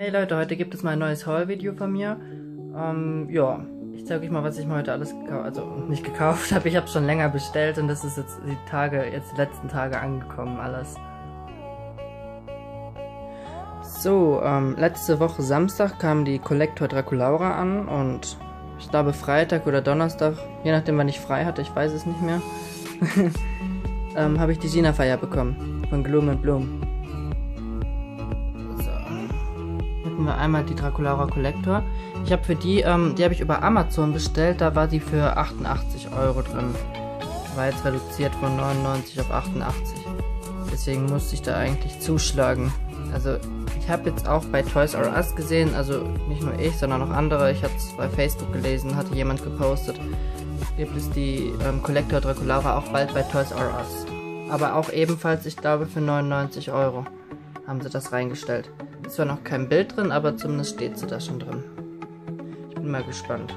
Hey Leute, heute gibt es mal ein neues Haul-Video von mir. Ähm, ja, ich zeige euch mal, was ich mir heute alles gekauft, also nicht gekauft habe. Ich habe schon länger bestellt und das ist jetzt die Tage, jetzt die letzten Tage angekommen, alles. So, ähm, letzte Woche Samstag kam die Collector Draculaura an und ich glaube Freitag oder Donnerstag, je nachdem wann ich frei hatte, ich weiß es nicht mehr, ähm, habe ich die Gina-Feier bekommen von Gloom and Bloom. Wir einmal die Draculaura Collector. Ich habe für die, ähm, die habe ich über Amazon bestellt, da war sie für 88 Euro drin. War jetzt reduziert von 99 auf 88. Deswegen musste ich da eigentlich zuschlagen. Also ich habe jetzt auch bei Toys R Us gesehen, also nicht nur ich, sondern auch andere. Ich hatte es bei Facebook gelesen, hatte jemand gepostet. Gibt es die ähm, Collector Draculaura auch bald bei Toys R Us. Aber auch ebenfalls, ich glaube, für 99 Euro haben sie das reingestellt. Ist zwar noch kein Bild drin, aber zumindest steht sie da schon drin. Ich bin mal gespannt.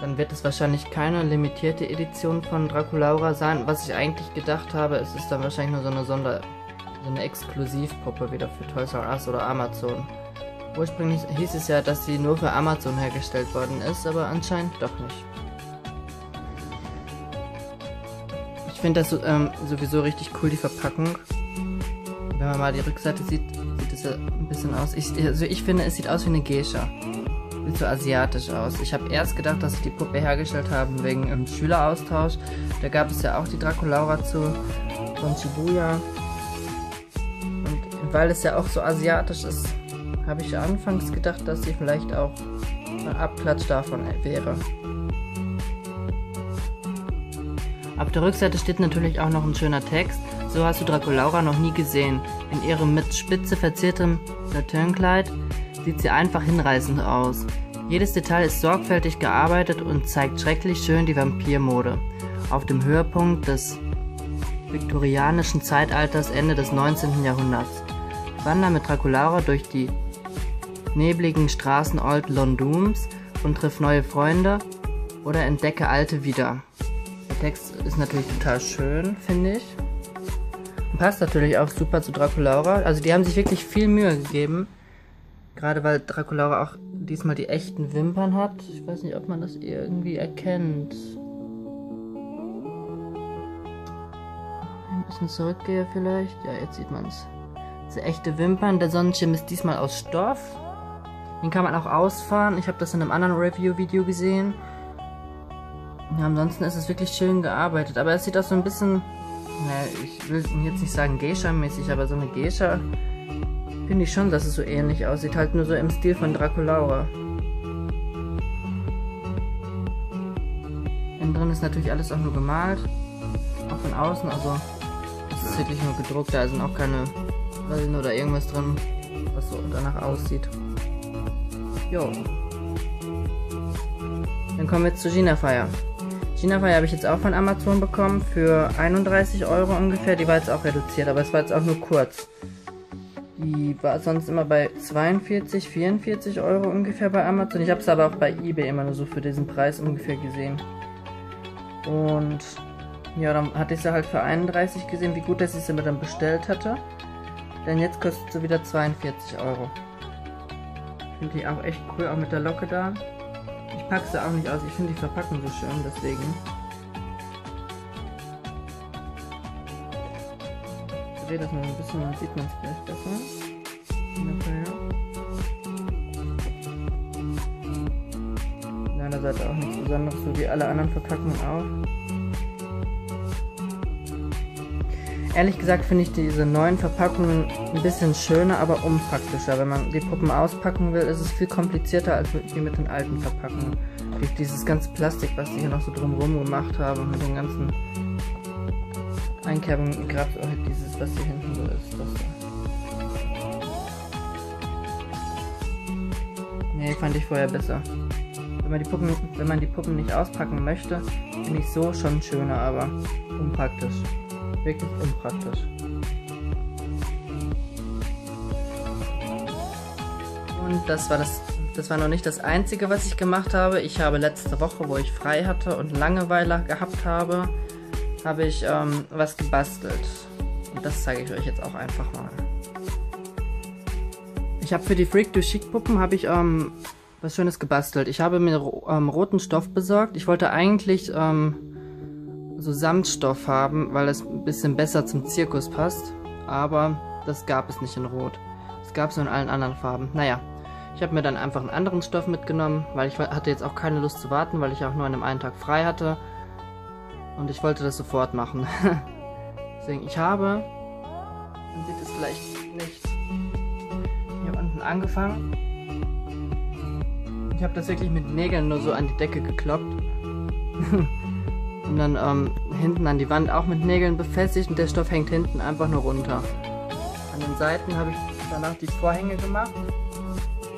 Dann wird es wahrscheinlich keine limitierte Edition von Draculaura sein. Was ich eigentlich gedacht habe, es ist dann wahrscheinlich nur so eine Sonder... so eine Exklusivpuppe wieder für Toys R Us oder Amazon. Ursprünglich hieß es ja, dass sie nur für Amazon hergestellt worden ist, aber anscheinend doch nicht. Ich finde das ähm, sowieso richtig cool, die Verpackung. Wenn man mal die Rückseite sieht, sieht es ein bisschen aus. Ich, also ich finde, es sieht aus wie eine Geisha. Sieht so asiatisch aus. Ich habe erst gedacht, dass sie die Puppe hergestellt haben wegen einem Schüleraustausch. Da gab es ja auch die Draculaura zu von Shibuya. Und weil es ja auch so asiatisch ist, habe ich anfangs gedacht, dass sie vielleicht auch ein Abklatsch davon wäre. Auf der Rückseite steht natürlich auch noch ein schöner Text. So hast du Draculaura noch nie gesehen. In ihrem mit Spitze verziertem Satynkleid sieht sie einfach hinreißend aus. Jedes Detail ist sorgfältig gearbeitet und zeigt schrecklich schön die Vampirmode. Auf dem Höhepunkt des viktorianischen Zeitalters Ende des 19. Jahrhunderts. Wander mit Draculaura durch die nebligen Straßen Old Londons und triff neue Freunde oder entdecke alte wieder. Der Text ist natürlich total schön, finde ich passt natürlich auch super zu Draculaura. Also die haben sich wirklich viel Mühe gegeben. Gerade weil Draculaura auch diesmal die echten Wimpern hat. Ich weiß nicht, ob man das irgendwie erkennt. Ein bisschen zurückgehe vielleicht. Ja, jetzt sieht man es. Diese echte Wimpern. Der Sonnenschirm ist diesmal aus Stoff. Den kann man auch ausfahren. Ich habe das in einem anderen Review-Video gesehen. Ja, ansonsten ist es wirklich schön gearbeitet. Aber es sieht auch so ein bisschen naja, ich will jetzt nicht sagen Geisha-mäßig, aber so eine Geisha finde ich schon, dass es so ähnlich aussieht. Halt nur so im Stil von Draculaura. Innen drin ist natürlich alles auch nur gemalt. Auch von außen, also es ist wirklich nur gedruckt. Da sind auch keine Wellen oder irgendwas drin, was so danach aussieht. Jo. Dann kommen wir zu Gina Fire. China-Fire habe ich jetzt auch von Amazon bekommen für 31 Euro ungefähr. Die war jetzt auch reduziert, aber es war jetzt auch nur kurz. Die war sonst immer bei 42, 44 Euro ungefähr bei Amazon. Ich habe es aber auch bei eBay immer nur so für diesen Preis ungefähr gesehen. Und ja, dann hatte ich sie halt für 31 gesehen, wie gut, dass ich sie mir dann bestellt hatte. Denn jetzt kostet sie wieder 42 Euro. Finde ich auch echt cool, auch mit der Locke da. Ich packe sie auch nicht aus. Ich finde die Verpackung so schön, deswegen. Ich drehe das mal ein bisschen, dann sieht man es vielleicht besser. Nein, da seid auch nichts Besonderes, so wie alle anderen Verpackungen auch. Ehrlich gesagt finde ich diese neuen Verpackungen ein bisschen schöner, aber unpraktischer. Wenn man die Puppen auspacken will, ist es viel komplizierter als wie mit den alten Verpackungen. Durch dieses ganze Plastik, was die hier noch so drumherum gemacht haben, mit den ganzen Einkerbungen, gerade halt dieses, was hier hinten so ist. Das Nee, fand ich vorher besser. Wenn man die Puppen, wenn man die Puppen nicht auspacken möchte, finde ich so schon schöner, aber unpraktisch wirklich unpraktisch. Und das war das, das war noch nicht das einzige, was ich gemacht habe. Ich habe letzte Woche, wo ich frei hatte und Langeweile gehabt habe, habe ich ähm, was gebastelt. Und das zeige ich euch jetzt auch einfach mal. Ich habe für die Freak to Chic Puppen habe ich ähm, was Schönes gebastelt. Ich habe mir ähm, roten Stoff besorgt. Ich wollte eigentlich ähm, so Samtstoff haben, weil es ein bisschen besser zum Zirkus passt. Aber das gab es nicht in Rot. Es gab es nur in allen anderen Farben. Naja, ich habe mir dann einfach einen anderen Stoff mitgenommen, weil ich hatte jetzt auch keine Lust zu warten, weil ich auch nur an einem einen Tag frei hatte. Und ich wollte das sofort machen. Deswegen, ich habe, man sieht es vielleicht nicht, hier unten angefangen. Ich habe das wirklich mit Nägeln nur so an die Decke gekloppt. und dann ähm, hinten an die Wand auch mit Nägeln befestigt und der Stoff hängt hinten einfach nur runter. An den Seiten habe ich danach die Vorhänge gemacht.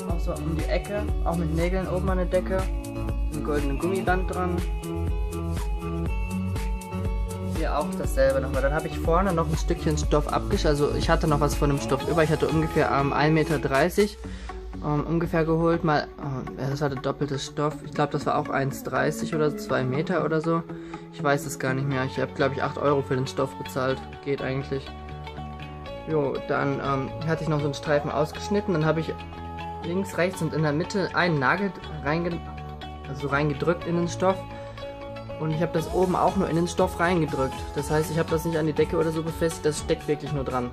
Auch so um die Ecke, auch mit Nägeln oben an der Decke. Ein goldenes Gummiband dran. Hier auch dasselbe nochmal. Dann habe ich vorne noch ein Stückchen Stoff abgeschnitten. Also ich hatte noch was von dem Stoff über. Ich hatte ungefähr ähm, 1,30 Meter ähm, ungefähr geholt. Mal, oh, das hatte doppeltes Stoff. Ich glaube, das war auch 1,30 oder 2 Meter oder so. Ich weiß es gar nicht mehr. Ich habe, glaube ich, 8 Euro für den Stoff bezahlt. Geht eigentlich. Jo, dann ähm, hatte ich noch so einen Streifen ausgeschnitten. Dann habe ich links, rechts und in der Mitte einen Nagel reinge also reingedrückt in den Stoff. Und ich habe das oben auch nur in den Stoff reingedrückt. Das heißt, ich habe das nicht an die Decke oder so befestigt. Das steckt wirklich nur dran.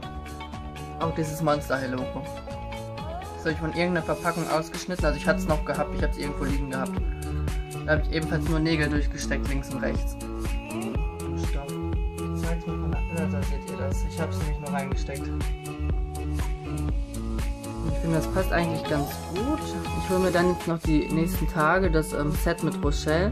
Auch dieses Monster Hell Logo. Das habe ich von irgendeiner Verpackung ausgeschnitten. Also ich hatte es noch gehabt, ich habe es irgendwo liegen gehabt. Da habe ich ebenfalls nur Nägel durchgesteckt, links und rechts. Stoff. Ich zeig's mal von der anderen Seite, seht ihr das? Ich habe es nämlich nur reingesteckt. Ich finde, das passt eigentlich ganz gut. Ich hole mir dann jetzt noch die nächsten Tage das ähm, Set mit Rochelle.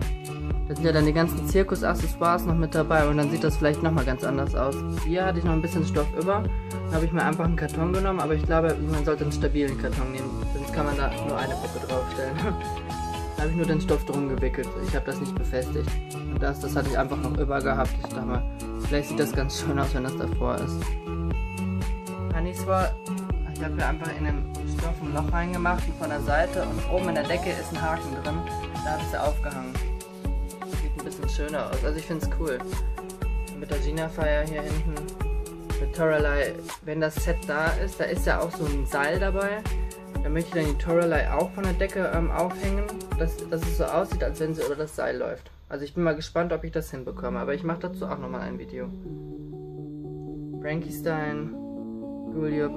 Da sind ja dann die ganzen Zirkus-Accessoires noch mit dabei und dann sieht das vielleicht nochmal ganz anders aus. Hier hatte ich noch ein bisschen Stoff über. Da habe ich mir einfach einen Karton genommen, aber ich glaube, man sollte einen stabilen Karton nehmen. Sonst kann man da nur eine Puppe draufstellen. da habe ich nur den Stoff drum gewickelt. Ich habe das nicht befestigt. Und das, das hatte ich einfach noch über gehabt. Ich dachte mal, vielleicht sieht das ganz schön aus, wenn das davor ist. Anis war, ich habe hier einfach in den Stoff ein Loch reingemacht und von der Seite und oben in der Decke ist ein Haken drin. Da habe ich sie aufgehangen bisschen schöner aus. Also ich finde es cool. Mit der Gina Fire hier hinten. Mit Toralei, wenn das Set da ist, da ist ja auch so ein Seil dabei. Da möchte ich dann die Toralei auch von der Decke ähm, aufhängen, dass, dass es so aussieht, als wenn sie über das Seil läuft. Also ich bin mal gespannt, ob ich das hinbekomme, aber ich mache dazu auch nochmal ein Video. Frankenstein, Gulyup.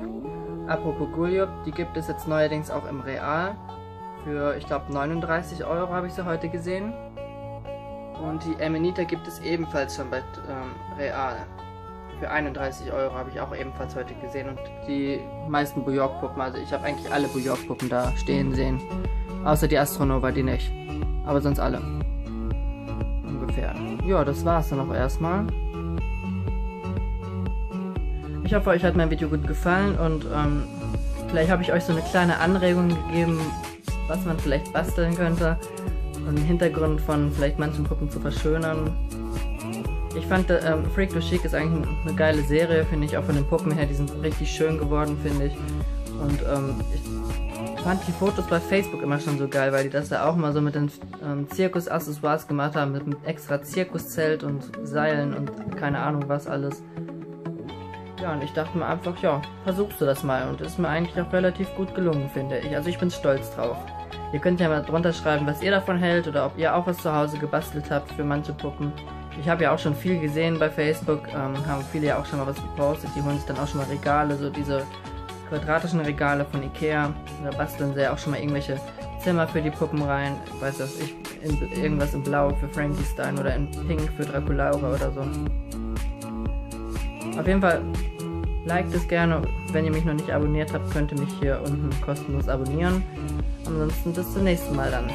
Apropos Gulyup, die gibt es jetzt neuerdings auch im Real. Für, ich glaube, 39 Euro habe ich sie heute gesehen. Und die Emenita gibt es ebenfalls schon bei ähm, Real. Für 31 Euro habe ich auch ebenfalls heute gesehen. Und die meisten Bujork-Puppen, also ich habe eigentlich alle Bujork-Puppen da stehen sehen. Außer die Astronova, die nicht. Aber sonst alle. Ungefähr. Ja, das war's dann auch erstmal. Ich hoffe, euch hat mein Video gut gefallen und ähm, vielleicht habe ich euch so eine kleine Anregung gegeben, was man vielleicht basteln könnte den Hintergrund von vielleicht manchen Puppen zu verschönern. Ich fand ähm, Freak to Chic ist eigentlich eine geile Serie, finde ich, auch von den Puppen her, die sind richtig schön geworden, finde ich. Und ähm, ich fand die Fotos bei Facebook immer schon so geil, weil die das ja auch mal so mit den ähm, Zirkus-Accessoires gemacht haben, mit einem extra Zirkuszelt und Seilen und keine Ahnung was alles. Ja, und ich dachte mir einfach, ja, versuchst du das mal. Und ist mir eigentlich auch relativ gut gelungen, finde ich. Also ich bin stolz drauf. Ihr könnt ja mal drunter schreiben, was ihr davon hält oder ob ihr auch was zu Hause gebastelt habt für manche Puppen. Ich habe ja auch schon viel gesehen bei Facebook, ähm, haben viele ja auch schon mal was gepostet. Die holen sich dann auch schon mal Regale, so diese quadratischen Regale von Ikea. Da basteln sie ja auch schon mal irgendwelche Zimmer für die Puppen rein. Weiß das ich, in, irgendwas in Blau für Frankenstein oder in Pink für Draculaura oder so. Auf jeden Fall liked es gerne. Wenn ihr mich noch nicht abonniert habt, könnt ihr mich hier unten kostenlos abonnieren. Ansonsten bis zum nächsten Mal dann.